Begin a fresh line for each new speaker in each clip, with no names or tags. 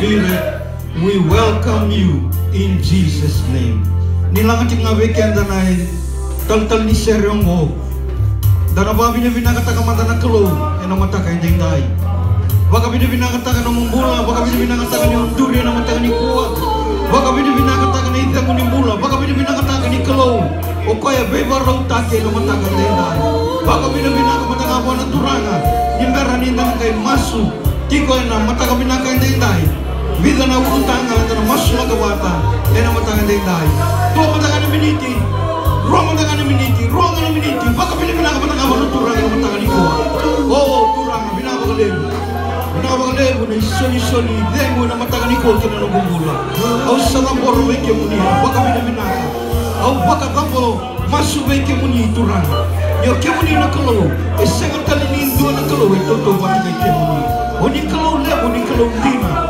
Spirit, we welcome you in Jesus' name. Nilangat nga weekend na tal-tal ni seryong mo. Dana ba binibinakata ka mata na kalo, e na mata ka hindi dai. Baka binibinakata ka na mumbula, baka binibinakata ka ni Honduria na mata ni kuwa. Baka binibinakata ka na ita mo ni mula, baka binibinakata ka ni kalo. O kaya beba raw take na mata ka hindi dai. Baka binibinakata mata ka po na turanga, nimbera nindang kay masu, tiko na mata ka binaka hindi dai. Vida na utanga tana masuma gawata Tena matanga dendai Tua matanga na miniti Rua matanga na miniti ruang matanga na miniti Baka pili pinaka matanga Wala turanga matanga ni kuwa Oo turanga Binaka kalemu Binaka kalemu Na isoni soni Dengu na matanga ni kuwa Tena nabungula Au salamboro weke munia Baka pili pinaka Au baka kambo Masu weke munia turanga Yo kemuni na kalau Esengatali ni indua na kalau Etoto watu weke munia Oni kalau lebu ni kalau dina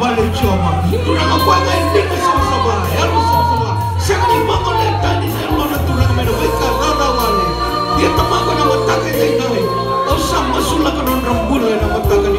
vale choma tulanga kwanga elimi somsoma yalu somsoma shakani mango lentani sermona tulanga mero baika rara wale dia tamago na mataka zainawe au sama sulaka non rambula na mataka ni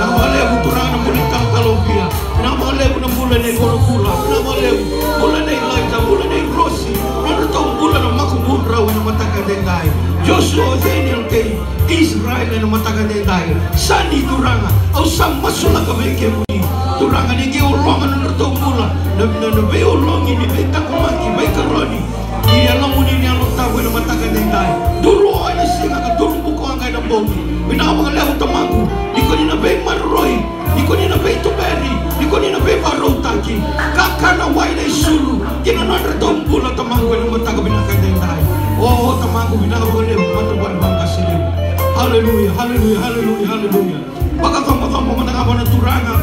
Namalevu kurangamuli kankalovia. Namalevu nambula nei kolokula. Namalevu mula nei laita, mula nei grossi. Nanoto mula na makubunra wena mataka dengai. Joshua Daniel kei Israel na mataka dengai. Sani turanga au sam masula ka beke. Turanga ni ke uronga nanoto mula. Nabina nabe urongi haleluya haleluya haleluya haleluya vakafambafamba manaka vona turanga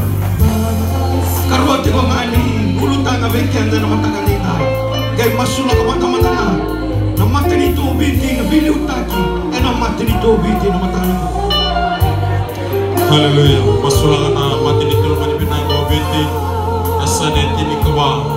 karwa tiko ngani ulutanga vekenza na matakalina ngai masulaka matamatana na matini tobitina vili utaki. Ena matini tobitina matalana
haleluya masulaka na matini tolomani vinanga obiti na sanetini kaba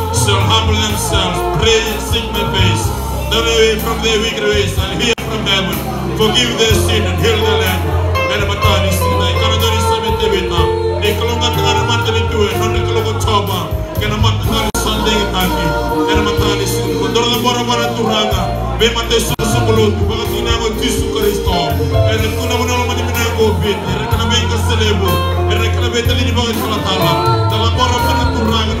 shall humble themselves, pray seek my face, turn away from their wicked ways and hear from heaven, forgive their sin and heal the land. Mena matani sina, ikana dori sabi tebita. Ikalunga tangana matani tuwe, non ikalunga toba. Kena matani sande itaki. Kena matani sina, kondoro na bora bora turanga. Be mate susu mulut, baka tinamo tisu Kristo. Ere kuna mo naman ni minago bit, ere kana be ka selebo. Ere kana be tali ni baka kala tala. Tala bora bora turanga matani sina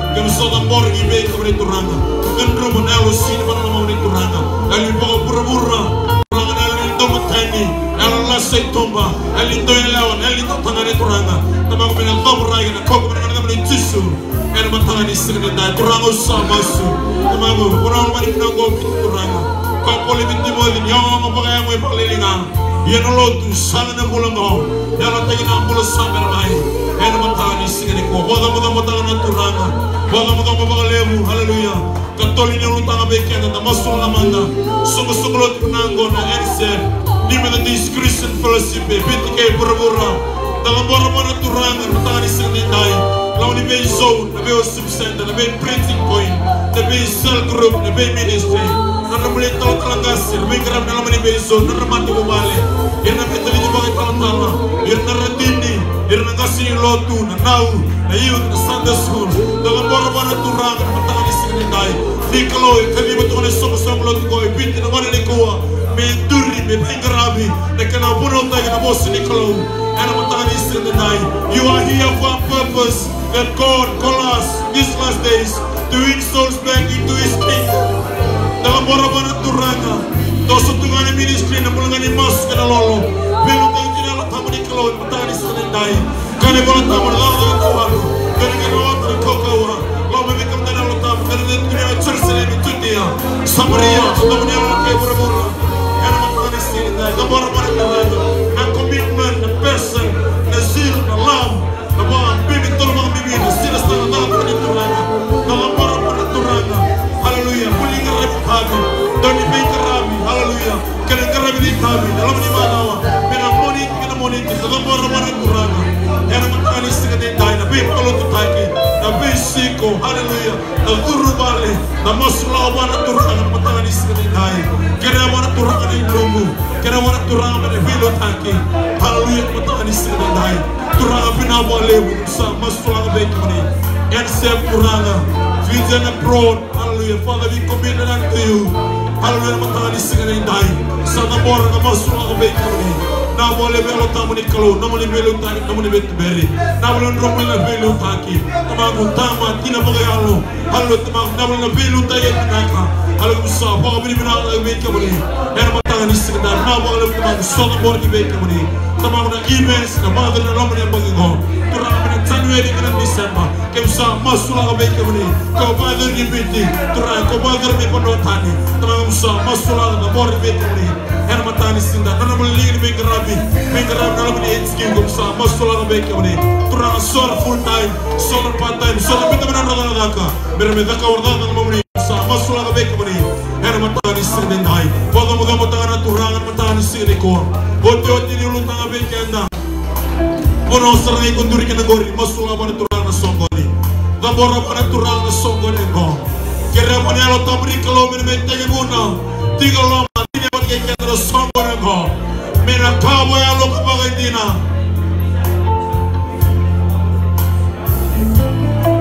Gam soga morgi be ko re turanga. Gam romo na o sin ba romo re turanga. Ali po pura burra. Turanga na ali to matani. Ala se tomba. Ali to ela on ali to tanga re turanga. Tama ko na to burra ga ko ko na ga re tisu. Er matanga ni sin da turanga sa masu. Tama ko pura on mari na go ki turanga. Ko ko le binti mo ni yo mo ba ga mo pa le linga. Yenolo tu sanga na bulanga. Yala tagi na bulo sanga na mai. Ere matani sikene ko. Wala mo tama na turanga. Wala. Hallelujah. Katoli ni orang tanga beki masuk lamanda. Sungguh sungguh lot penanggo na. Di mana di Christian fellowship binti kay pura-pura. Tanga bora mo na turanga. Matani sikene dai. Lawan ni bay zone, na na bay printing point, na bay cell group, na bay ministry. Nana mulai tahu telangasi, lebih kerap dalam ini. Yang nabi tadi juga kita lama, yang tala tala ir na nau na youth na Sunday school dalam bora bora turang na matanga ni sini dai di kalau kami betul ni somo somo lotu ko ibiti na mana ni kuwa me duri me pingarabi na kana buno tayo na boss ni kalau ana matanga ni sini dai you are here for a purpose. That God call us these last days to win souls back into His kingdom. Dalam bora-bora turanga, dosa tungani ministry na mulangani mas kana lolo. Belo tayo tinala tamu ni Kani bola tamu na lalo ng kawalo. Kani kani wata ng kokawa. Lau may mikam na siko. Haleluya. Na guru bale. Na masulawa na turanga. Matalis ka din tayo. Kaya wana turanga ni lungu. Kaya wana turanga ni vilo taki. Haleluya. Matalis ka din tayo. Turanga pinabalewu. Sa masulawa ba ito ni. And self turanga. Vision. Hallelujah. Father, we commit it unto you. Hallelujah. Matali singa na indai. Sa nabora na masula ka bait kami. Na mo le belo tamu ni kalo. Na mo le belo tani. Na mo le belo beri. Na mo le romo le belo taki. Tamago tama. Tina bagayalo. Hallelujah. Tamago. Na mo ka matali singa na. Mo. Tamang na kami ng January ka ng December. Kaya sa masula ka ba yung kami Kau ba yung ibiti. Turang ko ba yung panotani. Tamang sa masula ka mo rin ba kami matani sinda. Na lingin may garabi. May garabi na yung skin ko sa masula ka ba yung kami Turang sora full time. Sora part time. Sora pita mo na nakakaka. Pero may dakawarda na naman sa masula ka beka mani era matani sene nai wanga mga matana turanga matani sene ko bote oti ni ulutanga beka enda kono sarai kunduri kana gori masula bana turanga songoni gambora bana turanga songoni ko kera mani alo tamri kalo mene mete ke guna tiga lo mani ne bana keke enda songoni ko mena kawo ya lo kubaga dina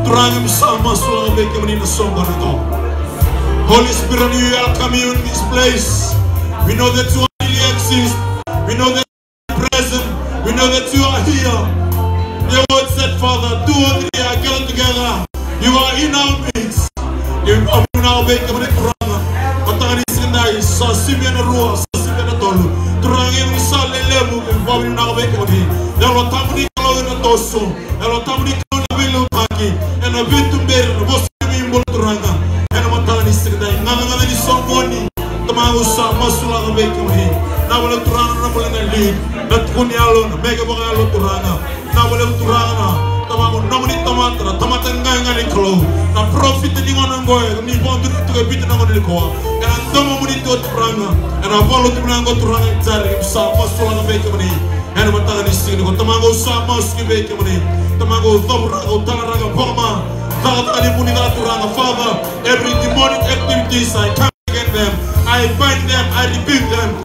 Turanga misal masula beka mani na songoni ko Holy Spirit, you welcome you in this place. We know that you really exist. We know that you are present. We know that you are here. Your word said, Father, two or three are gathered together. You are in our midst. You are in our wake of the Quran. Matani Sinai, sa Simeon Rua, sa Simeon Tolu. Turang yung isa lelemu, yung pawin na the. Yalo tamuni kalau na toso. Yalo tamuni kalau na bilu pagi. Yana bintu mbere, na Na wala turanga na wala na lead. Na tukuni alo na mega baka alo turanga. Na wala turanga na. Tamago namuni tamatra, tamata ngai ngai klo. Na profit ni ngona ngoy, ni bondu tu ke bit na ngona ko. Kana tomo muni to turanga. Kana bolo tu na ngo turanga tsari sa masula ka wake of the. Yana matanga ni sini ko tamago sa mas ki wake of the. Tamago dobra ko tanaraga boma. Father, every demonic activities I come them, I bind them, I rebuke them,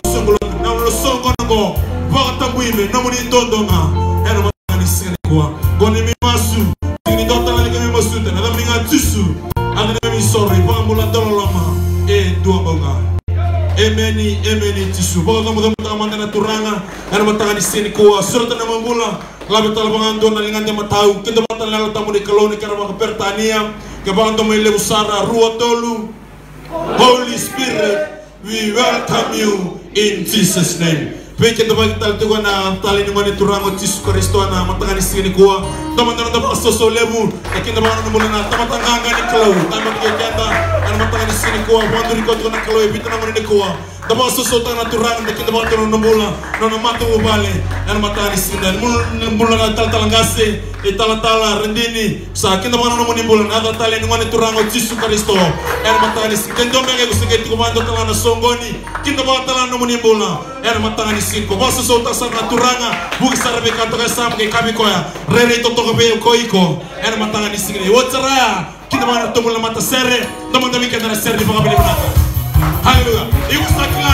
losongo nango porta bwime namoni tondonga ena manisengwa gonimi masu ni dotala leke masu tena naminga tisu agana mi sorri pambula dololoma e duabonga emeni emeni tisu boga mo gamta mandana turanga ena matanga ni senko surta na mangula labe talbangan dona lingan de matau kinda matala la tamu de koloni karama pertania kebantu mele usara ruotolu Holy Spirit, we welcome you. In Jesus' name. Pwede kita bagi tal tuwa na ah, tali ni mani turango Jesu Kristo na ah, matanga ni sini kuwa. Tama na nanda pasoso lebu. Lakin na mula na tama tanga ni kalau. Tama tiga kenda. Ano matanga ni sini kuwa. Wandu ni kotu na kalau ibita na mani ni kuwa. da ma so sota na kita bato no mula no na bale an mata ni sinda mul mul na tal tal ngase e rendini. Sa kita mana no muni bula na tal ni mani turang o Yesus Kristo. An mata ni sinda ndo mega ku singa tiku mando na songoni kita bato tal no muni bula an mata ni sinda ma so sota sa na turanga buki sarabe kanto ka sam ke kami koya to to ko. Iko an mata ni sinda wo kita mana mata sere. To mata mi kana sere di pa ka Haleluya. Igusa kila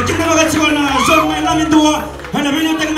Kita makasiwa na zon may lamin dua. Hana bilu tek.